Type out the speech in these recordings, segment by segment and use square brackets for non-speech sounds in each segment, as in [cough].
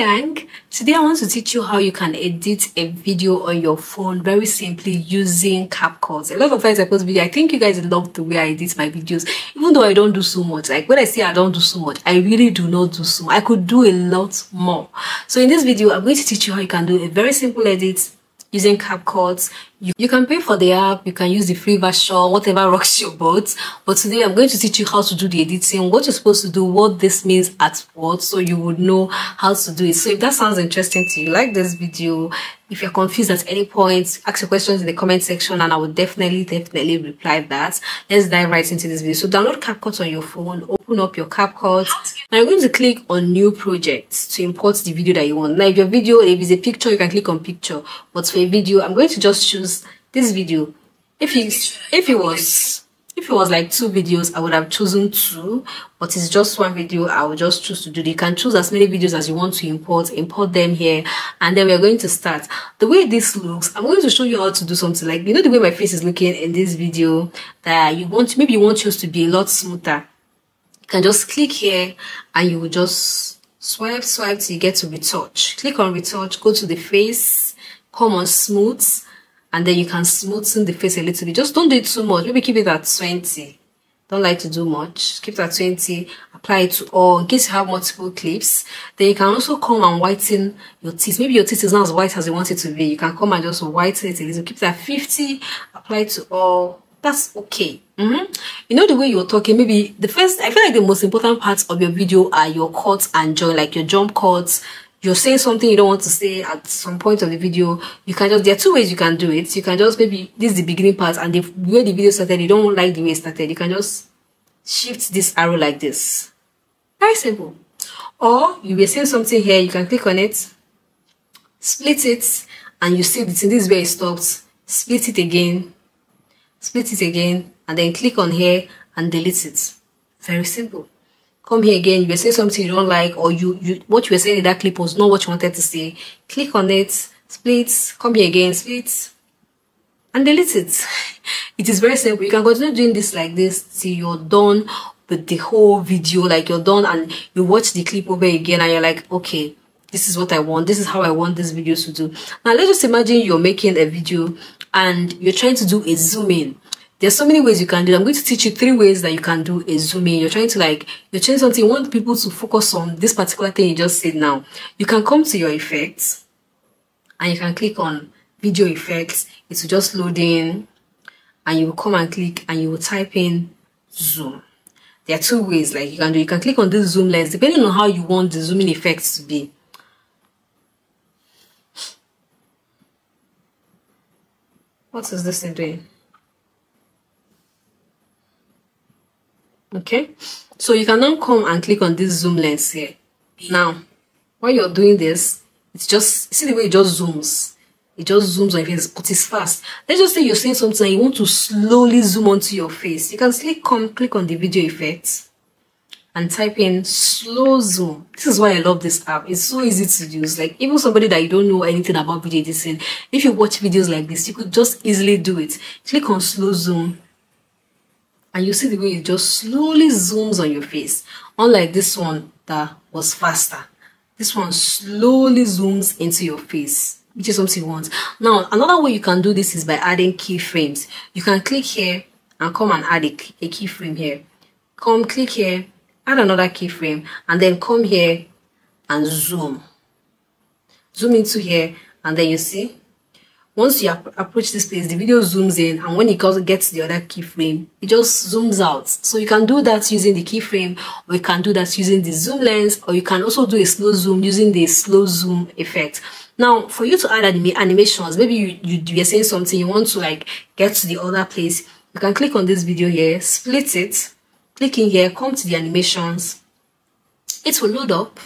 gang today i want to teach you how you can edit a video on your phone very simply using CapCut a lot of times i post video i think you guys love the way i edit my videos even though i don't do so much like when i say i don't do so much i really do not do so much. i could do a lot more so in this video i'm going to teach you how you can do a very simple edit using CapCut. You, you can pay for the app, you can use the free version, whatever rocks your boat. But today I'm going to teach you how to do the editing, what you're supposed to do, what this means at what, so you would know how to do it. So if that sounds interesting to you, like this video, if you're confused at any point, ask your questions in the comment section and I will definitely, definitely reply that. Let's dive right into this video. So download CapCut on your phone, open up your CapCut. Now you're going to click on new project to import the video that you want. Now if your video, if it's a picture, you can click on picture. But for a video, I'm going to just choose this video. If it, if it was if it was like two videos i would have chosen two but it's just one video i will just choose to do. You can choose as many videos as you want to import import them here and then we're going to start. The way this looks i'm going to show you how to do something like you know the way my face is looking in this video that you want maybe you want yours to be a lot smoother. You can just click here and you will just swipe swipe till you get to retouch. Click on retouch go to the face come on smooth and then you can smoothen the face a little bit. Just don't do it too much. Maybe keep it at 20 don't like to do much. Keep it at 20 apply it to all. In case you have multiple clips then you can also come and whiten your teeth. Maybe your teeth is not as white as you want it to be. You can come and just whiten it a little. Keep it at 50 apply it to all. That's okay. Mm -hmm. you know the way you're talking maybe the first i feel like the most important parts of your video are your cuts and join like your jump cuts you're saying something you don't want to say at some point of the video, you can just, there are two ways you can do it. You can just maybe, this is the beginning part and the way the video started, you don't like the way it started. You can just shift this arrow like this. Very simple. Or you will saying something here, you can click on it, split it, and you see. In this is where it stops. Split it again, split it again, and then click on here and delete it. Very simple come here again, you were saying something you don't like, or you, you what you were saying in that clip was not what you wanted to say, click on it, split, come here again, split, and delete it. [laughs] it is very simple. You can continue doing this like this till you're done with the whole video, like you're done and you watch the clip over again and you're like, okay, this is what I want. This is how I want this video to do. Now let's just imagine you're making a video and you're trying to do a zoom in there's so many ways you can do it. I'm going to teach you three ways that you can do a zoom in. You're trying to like, you're something, you want people to focus on this particular thing you just said now. You can come to your effects and you can click on video effects. It will just load in and you will come and click and you will type in zoom. There are two ways like you can do. You can click on this zoom lens depending on how you want the zooming effects to be. What is this thing doing? Okay? So you can now come and click on this zoom lens here. Now while you're doing this it's just see the way it just zooms. It just zooms on your face but it's fast. Let's just say you're saying something and you want to slowly zoom onto your face. You can simply come click on the video effect and type in slow zoom. This is why i love this app. It's so easy to use. Like even somebody that you don't know anything about video editing if you watch videos like this you could just easily do it. Click on slow zoom and you see the way it just slowly zooms on your face. Unlike this one that was faster. This one slowly zooms into your face which is something you want. Now another way you can do this is by adding keyframes. You can click here and come and add a, a keyframe here. Come click here add another keyframe and then come here and zoom. Zoom into here and then you see once you approach this place the video zooms in and when it gets the other keyframe it just zooms out. So you can do that using the keyframe or you can do that using the zoom lens or you can also do a slow zoom using the slow zoom effect. Now for you to add anim animations maybe you, you you're saying something you want to like get to the other place you can click on this video here split it click in here come to the animations. It will load up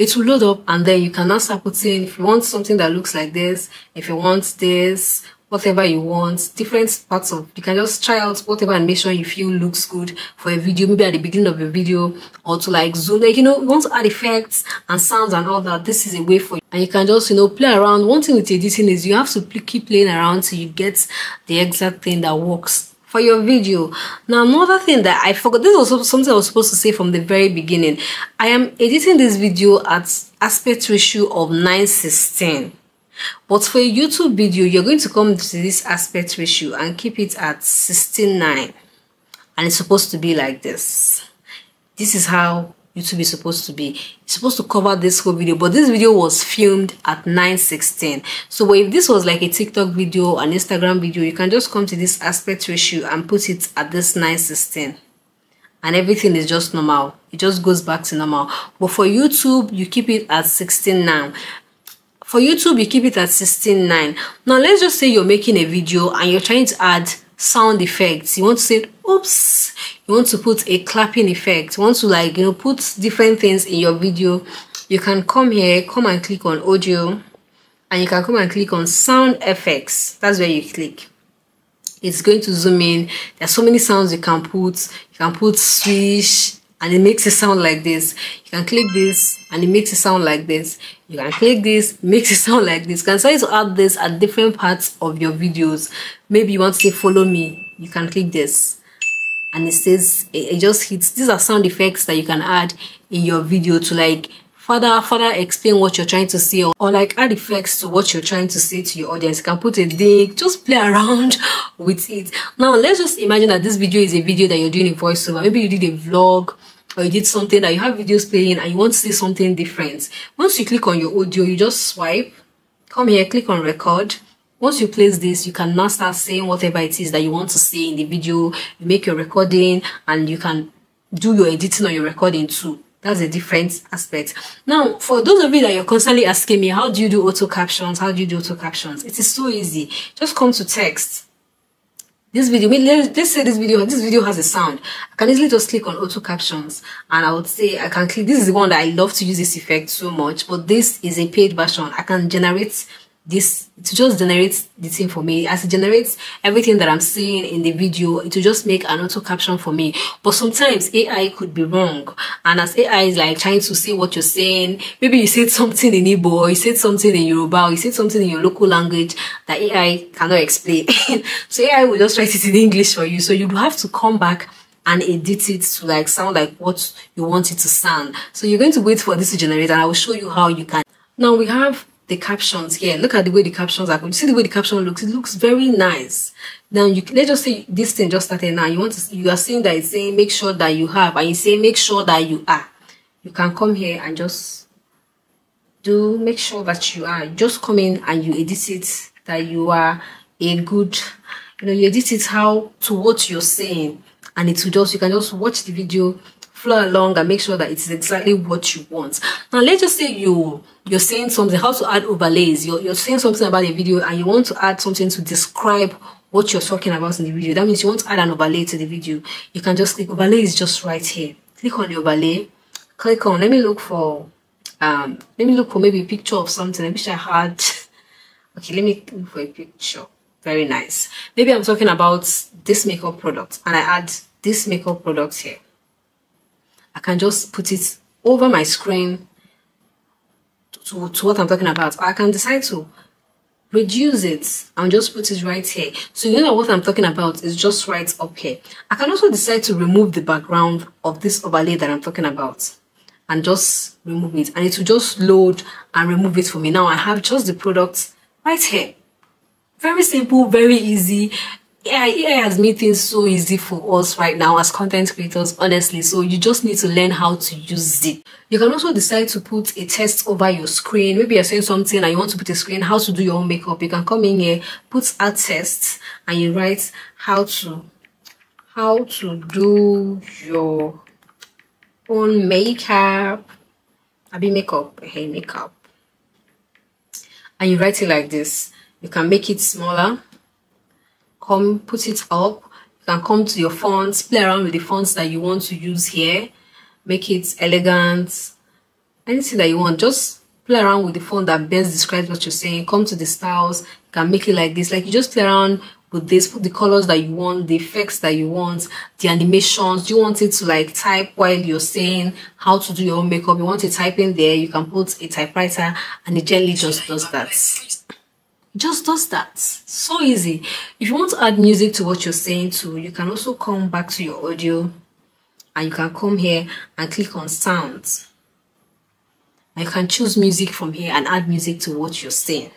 it will load up and then you can now start putting if you want something that looks like this if you want this whatever you want different parts of you can just try out whatever animation you feel looks good for a video maybe at the beginning of a video or to like zoom like you know you want to add effects and sounds and all that this is a way for you. And you can just you know play around. One thing with editing is you have to keep playing around till you get the exact thing that works for your video. Now, another thing that I forgot, this was something I was supposed to say from the very beginning. I am editing this video at aspect ratio of 916. But for a YouTube video, you're going to come to this aspect ratio and keep it at 16.9. And it's supposed to be like this. This is how YouTube is supposed to be. It's supposed to cover this whole video, but this video was filmed at 9.16. So if this was like a TikTok video, an Instagram video, you can just come to this aspect ratio and put it at this 9.16 and everything is just normal. It just goes back to normal. But for YouTube, you keep it at 16 now. For YouTube, you keep it at 16.9. Now, let's just say you're making a video and you're trying to add sound effects. You want to say, oops, you want to put a clapping effect. You want to like, you know, put different things in your video. You can come here, come and click on audio and you can come and click on sound effects. That's where you click. It's going to zoom in. There's so many sounds you can put. You can put swish and it makes it sound like this. You can click this and it makes it sound like this. You can click this, makes it sound like this. You can try to add this at different parts of your videos. Maybe you want to say follow me. You can click this and it says it, it just hits. These are sound effects that you can add in your video to like further further explain what you're trying to say or, or, like add effects to what you're trying to say to your audience. You can put a dig just play around [laughs] with it. Now let's just imagine that this video is a video that you're doing a voiceover. Maybe you did a vlog or you did something that you have videos playing and you want to say something different. Once you click on your audio you just swipe. Come here click on record. Once you place this you can now start saying whatever it is that you want to say in the video. You make your recording and you can do your editing on your recording too that's a different aspect. Now for those of you that you're constantly asking me how do you do auto captions? How do you do auto captions? It is so easy. Just come to text. This video let's say this video this video has a sound. I can easily just click on auto captions and i would say i can click this is the one that i love to use this effect so much but this is a paid version. I can generate this to just generate the thing for me. As it generates everything that i'm seeing in the video it will just make an auto caption for me. But sometimes ai could be wrong. And as ai is like trying to see what you're saying maybe you said something in Igbo or you said something in Yoruba or you said something in your local language that ai cannot explain. [laughs] So ai will just write it in english for you. So you have to come back and edit it to like sound like what you want it to sound. So you're going to wait for this to generate and i will show you how you can. Now we have the captions here. Look at the way the captions are going. See the way the caption looks. It looks very nice. Now you let's just say this thing just started now. You want to you are seeing that it's saying make sure that you have, and you say make sure that you are. You can come here and just do make sure that you are. Just come in and you edit it that you are a good. You know you edit it how to what you're saying, and it will just you can just watch the video flow along and make sure that it's exactly what you want. Now, let's just say you you're saying something, how to add overlays. You're, you're saying something about a video and you want to add something to describe what you're talking about in the video. That means you want to add an overlay to the video. You can just click overlay is just right here. Click on the overlay. Click on, let me look for, um, let me look for maybe a picture of something. I wish I had, [laughs] okay, let me look for a picture. Very nice. Maybe I'm talking about this makeup product and I add this makeup product here. I can just put it over my screen to, to what I'm talking about. I can decide to reduce it and just put it right here. So you know what I'm talking about is just right up here. I can also decide to remove the background of this overlay that I'm talking about and just remove it and it will just load and remove it for me. Now I have just the product right here. Very simple, very easy. AI, AI has made things so easy for us right now as content creators, honestly. So you just need to learn how to use it. You can also decide to put a text over your screen. Maybe you're saying something and you want to put a screen, how to do your own makeup. You can come in here, put a text, and you write how to, how to do your own makeup. I be makeup, hey makeup. And you write it like this. You can make it smaller come put it up you can come to your fonts play around with the fonts that you want to use here make it elegant. Anything that you want just play around with the font that best describes what you're saying. Come to the styles you can make it like this. Like you just play around with this put the colors that you want the effects that you want the animations. You want it to like type while you're saying how to do your own makeup? You want to type in there you can put a typewriter and it gently just does that just does that so easy. If you want to add music to what you're saying to you can also come back to your audio and you can come here and click on sounds. You can choose music from here and add music to what you're saying.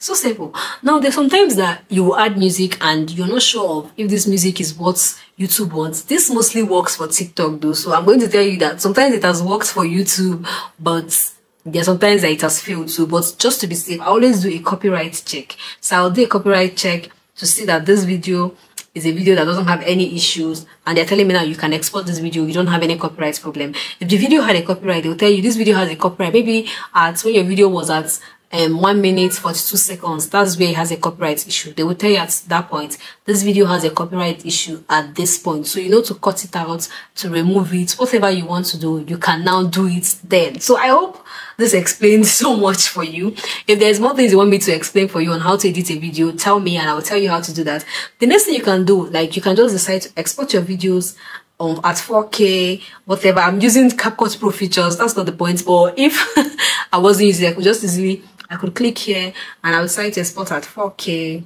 So simple. Now there's sometimes that you add music and you're not sure of if this music is what youtube wants. This mostly works for tiktok though so i'm going to tell you that sometimes it has worked for youtube but there are sometimes that it has failed too but just to be safe i always do a copyright check. So i'll do a copyright check to see that this video is a video that doesn't have any issues and they're telling me now you can export this video you don't have any copyright problem. If the video had a copyright they'll tell you this video has a copyright. Maybe at when your video was at um, 1 minute 42 seconds that's where it has a copyright issue they will tell you at that point this video has a copyright issue at this point so you know to cut it out to remove it whatever you want to do you can now do it then so i hope this explains [laughs] so much for you if there's more things you want me to explain for you on how to edit a video tell me and i'll tell you how to do that the next thing you can do like you can just decide to export your videos um, at 4K, whatever. I'm using CapCut Pro features. That's not the point. But if [laughs] I wasn't using it, I could just easily I could click here and I would to export at 4K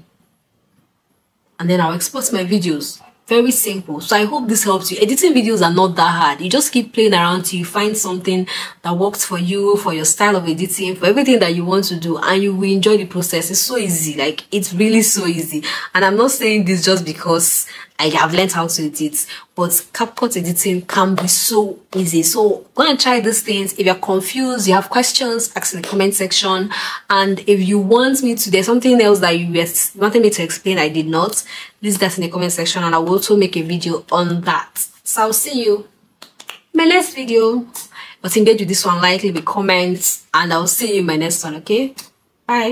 and then I'll export my videos. Very simple. So I hope this helps you. Editing videos are not that hard. You just keep playing around till you find something that works for you, for your style of editing, for everything that you want to do and you will enjoy the process. It's so easy. Like it's really so easy. And I'm not saying this just because I have learned how to edit, but CapCut editing can be so easy. So go and try these things. If you're confused, you have questions, ask in the comment section. And if you want me to, there's something else that you wanted me to explain, I did not, please that in the comment section and I will also make a video on that. So I'll see you my next video. But engage with this one, likely with comments, and I'll see you in my next one, okay? Bye.